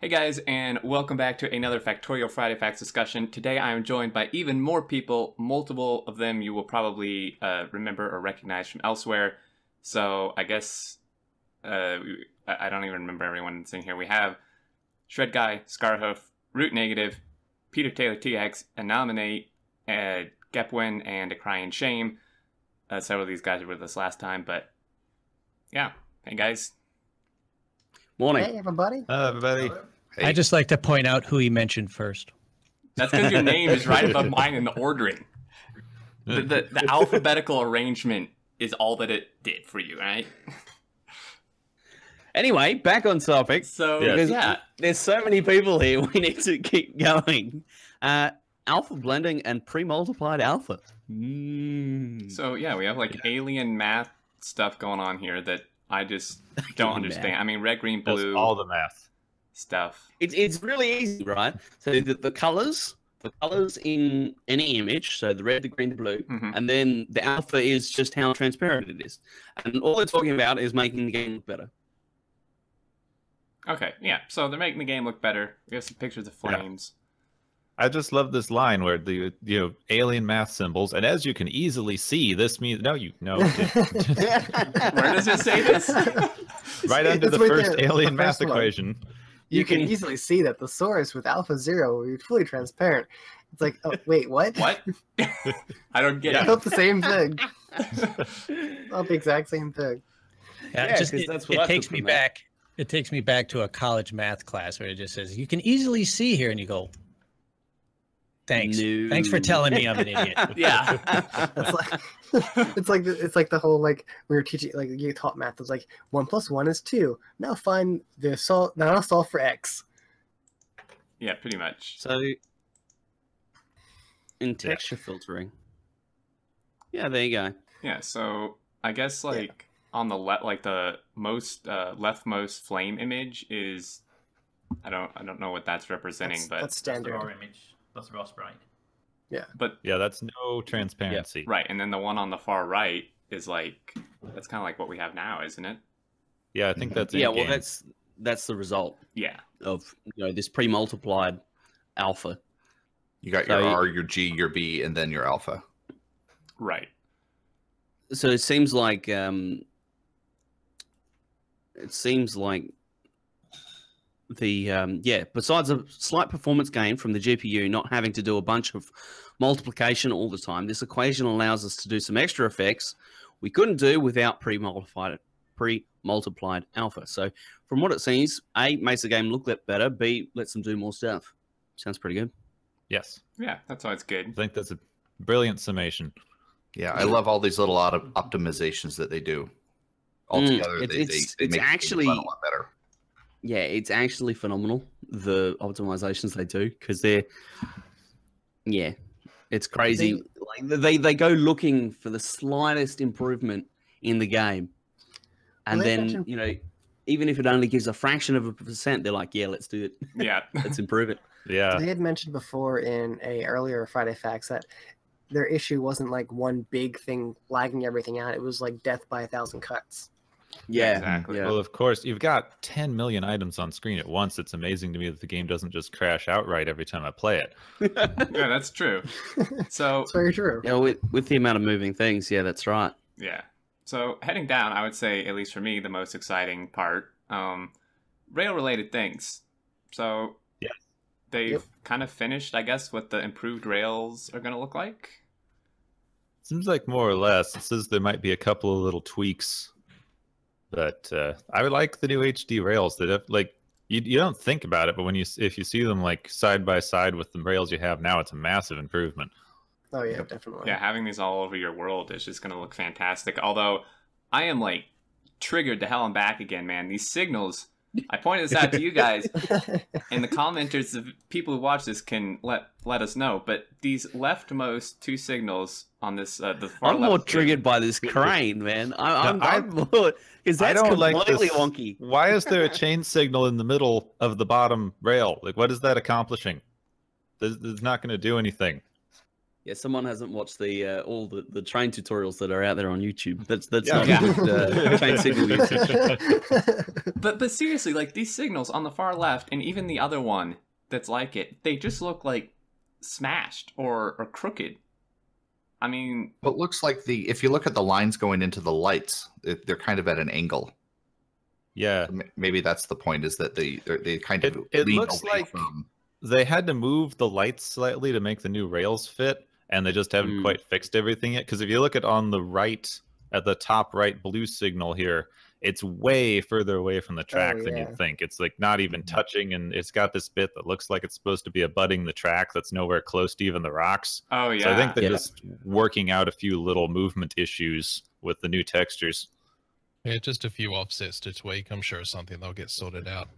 Hey guys, and welcome back to another Factorio Friday Facts discussion. Today I am joined by even more people, multiple of them you will probably uh, remember or recognize from elsewhere. So I guess uh, I don't even remember everyone that's in here. We have Shred Guy, Scarhoof, Root Negative, Peter Taylor TX, Anominate, uh, Gepwin, and A Crying Shame. Uh, several of these guys were with us last time, but yeah. Hey guys, Morning. Hey, everybody. Hello, everybody. I just like to point out who he mentioned first. That's because your name is right above mine in the ordering. The, the, the alphabetical arrangement is all that it did for you, right? Anyway, back on topic. So Yes. Because yeah, there's so many people here. We need to keep going. Uh, alpha blending and pre-multiplied alpha. Mm. so yeah, we have like alien math stuff going on here that I just don't understand. math. I mean, red, green, That's blue all the math. stuff. It's it's really easy, right? So the, the colors, the colors in any image. So the red, the green, the blue, Mhm. and then the alpha is just how transparent it is. And all they're talking about is making the game look better. Okay, yeah. So they're making the game look better. We have some pictures of flames. I just love this line where the you know alien math symbols, and as you can easily see, this means no, you no, Where does it say this? right It's under the right first there, alien the math first one. equation. You You can can- easily see that the source with alpha zero will be fully transparent. It's like, oh wait, what? what? I don't get I it. thought the same thing. Not the exact same thing. Yeah, Yeah, just, 'cause it, that's what it takes me back. It takes me back to a college math class where it just says you can easily see here, and you go, "Thanks, thanks for telling me I'm an idiot." Yeah. It's like it's like the, it's like the whole like we were teaching like you taught math. It's like one plus one is two. Now find the sol. Now I'll solve for x. yeah, pretty much. So, in texture filtering. Yeah, there you go. Yeah, so I guess like on the left, like the most uh, leftmost flame image is, I don't, I don't know what that's representing, That's, but that's That's standard. raw image. That's raw sprite. but Yeah, that's no transparency. right, and then the one on the far right is like that's kind of like what we have now, isn't it? Yeah, I think that's yeah, well, in-game. that's that's the result Yeah, of you know this pre-multiplied alpha. You got your So you- R, your G, your B, and then your alpha. right. So it seems like um, it seems like the um, yeah. Besides a slight performance gain from the GPU not having to do a bunch of multiplication all the time, this equation allows us to do some extra effects we couldn't do without pre-multiplied pre-multiplied alpha. So from what it seems, A makes the game look that better. B lets them do more stuff. Sounds pretty good. yes. Yeah, that's why it's good. I think that's a brilliant summation. Yeah, I love all these little auto- optimizations that they do. Altogether, Mm, it's- they, it's- they, they it's make the game actually- a lot better. Yeah, it's actually phenomenal the optimizations they do because they're yeah, it's crazy. like they they go looking for the slightest improvement in the game, and Well, then mentioned- you know, even if it only gives a fraction of a percent, they're like, yeah, let's do it, Yeah, let's improve it. Yeah, They had mentioned before in a earlier Friday Facts that their issue wasn't like one big thing lagging everything out. It was like death by a thousand cuts. Yeah, exactly. yeah. Well, of course, you've got 10 million items on screen at once. It's amazing to me that the game doesn't just crash outright every time I play it. yeah, that's true. So It's very true. Yeah, with, with the amount of moving things, yeah, that's right. Yeah. So heading down, I would say, at least for me, the most exciting part, um, rail related things. So yeah. they've Yep. kind of finished, I guess, what the improved rails are going to look like. Seems like more or less. It says there might be a couple of little tweaks, but uh, I would like the new HD rails. That have, like you, you don't think about it, but when you if you see them like side by side with the rails you have now, it's a massive improvement. Oh yeah, definitely. Yeah, having these all over your world is just going to look fantastic. Although I am like triggered to hell and back again, man. These signals. I pointed this out to you guys, and the commenters, the people who watch this, can let let us know. But these leftmost two signals on this, uh, the far I'm more left triggered by this crane, man. I, I'm, I- I'm more because I that's don't like completely this- wonky. Why is there a chain signal in the middle of the bottom rail? Like, what is that accomplishing? This this is not going to do anything. Yeah, someone hasn't watched the uh, all the, the train tutorials that are out there on YouTube. That's that's Yeah. not Yeah. good uh, train signal usage. But but seriously, like these signals on the far left, and even the other one that's like it, they just look like smashed or or crooked. I mean, But it looks like the if you look at the lines going into the lights, it, they're kind of at an angle. Yeah, M- Maybe that's the point is that they they're- kind of It- it looks away like- from they had to move the lights slightly to make the new rails fit, and they just haven't Mm. quite fixed everything yet. Because if you look at on the right, at the top right blue signal here, it's way further away from the track than yeah. you'd think. It's like not even touching, and it's got this bit that looks like it's supposed to be abutting the track that's nowhere close to even the rocks. oh yeah, So I think they're Yeah. just working out a few little movement issues with the new textures. Yeah, just a few offsets to tweak. I'm sure something they'll get sorted out.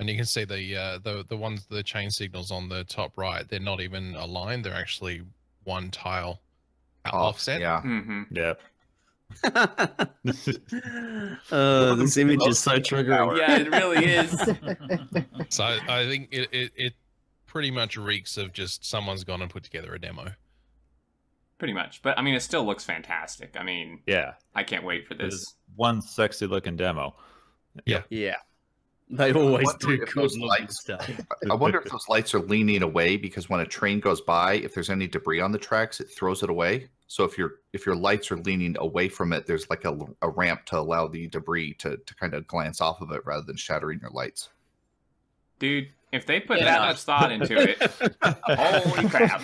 And you can see the uh, the the ones the chain signals on the top right. They're not even aligned. They're actually one tile off. offset. Yeah. hmm Yeah. uh, this image is so triggering. yeah, it really is. So I, I think it, it it pretty much reeks of just someone's gone and put together a demo. Pretty much, but I mean, it still looks fantastic. I mean, Yeah. I can't wait for this. is one sexy looking demo. Yeah, yeah, they always do good those lights- stuff. I wonder if those lights are leaning away because when a train goes by, if there's any debris on the tracks, it throws it away. So if your if your lights are leaning away from it, there's like a, a ramp to allow the debris to, to kind of glance off of it rather than shattering your lights. Dude, if they put Yeah. that much thought into it, holy crap.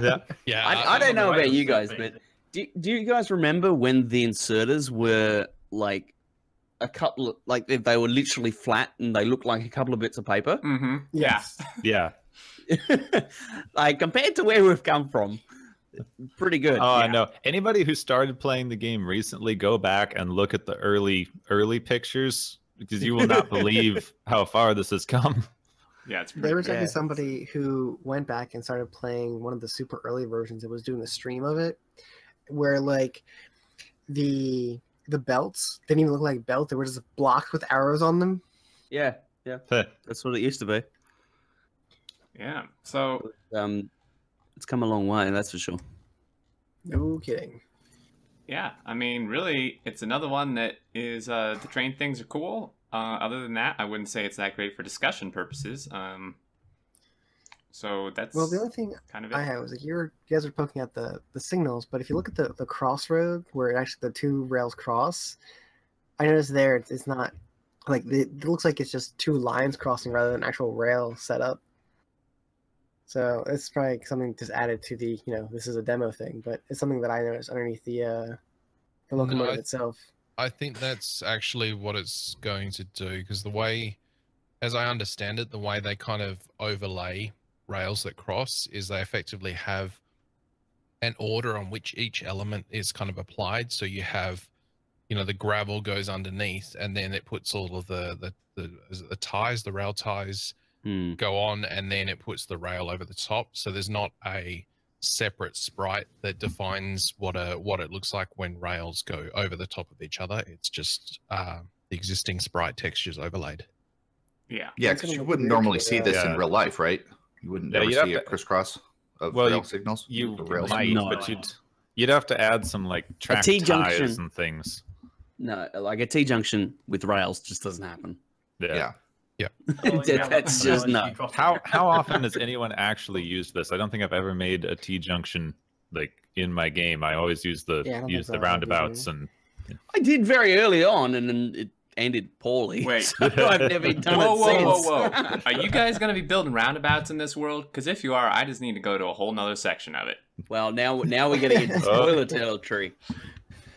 Yeah. Yeah, I, I don't know about you guys, but do, do you guys remember when the inserters were like a couple of like they they were literally flat and they looked like a couple of bits of paper? hmm Yes. Yeah. like compared to where we've come from, pretty good. Oh, I Yeah. know. Anybody who started playing the game recently, go back and look at the early early pictures because you will not believe how far this has come. Yeah, it's pretty There was Yeah. actually somebody who went back and started playing one of the super early versions and was doing a stream of it, where like the the belts didn't even look like belts; they were just blocks with arrows on them. Yeah, yeah, that's what it used to be. Yeah. So Um, it's come a long way, that's for sure. No kidding. yeah, I mean, really, it's another one that is uh, the train things are cool. Uh, other than that, I wouldn't say it's that great for discussion purposes. Um, so that's Well, the only thing kind of it. I had was like you're you guys are poking at the the signals, but if you look at the the crossroad where it actually the two rails cross, I noticed there it's, it's not like it, it looks like it's just two lines crossing rather than actual rail setup. So it's probably something just added to the you know this is a demo thing, but it's something that I noticed underneath the uh the No, locomotive I- itself. I think that's actually what it's going to do because the way, as I understand it, the way they kind of overlay rails that cross is they effectively have an order on which each element is kind of applied. So you have, you know, the gravel goes underneath, and then it puts all of the the the, the ties, the rail ties, Hmm. go on, and then it puts the rail over the top. So there's not a separate sprite that defines what a what it looks like when rails go over the top of each other. It's just uh, the existing sprite textures overlaid. yeah. Yeah, because you wouldn't normally see this Yeah. in real life, right? You wouldn't Yeah, ever you'd have see a crisscross of Well, rail you- signals. You rail might, No. but you'd you'd have to add some like track ties T-junction. and things. No, like a T junction with rails just doesn't happen. Yeah. yeah, that's just no. How how often has anyone actually used this? I don't think I've ever made a T junction like in my game. I always use the Yeah, use the so, I don't roundabouts either. and I did very early on, and then it ended poorly. Wait. so I've never done Whoa, it whoa, since. whoa, whoa! Are you guys gonna be building roundabouts in this world? Because if you are, I just need to go to a whole nother section of it. well, now now we're getting into Oh. spoiler territory.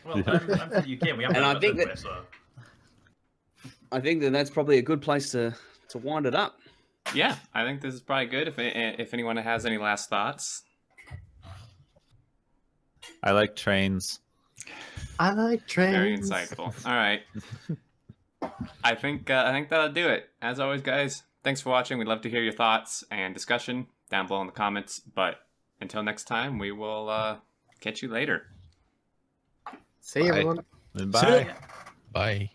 Well, I'm, I'm from the UK. We haven't And I got think that that- so. I think that that's probably a good place to to wind it up. Yeah, I think this is probably good. If eh, if anyone has any last thoughts, I like trains. I like trains. very insightful. All right, I think uh, I think that'll do it. As always, guys, thanks for watching. We'd love to hear your thoughts and discussion down below in the comments. But until next time, we will uh, catch you later. See you, Bye. everyone. Bye. Bye.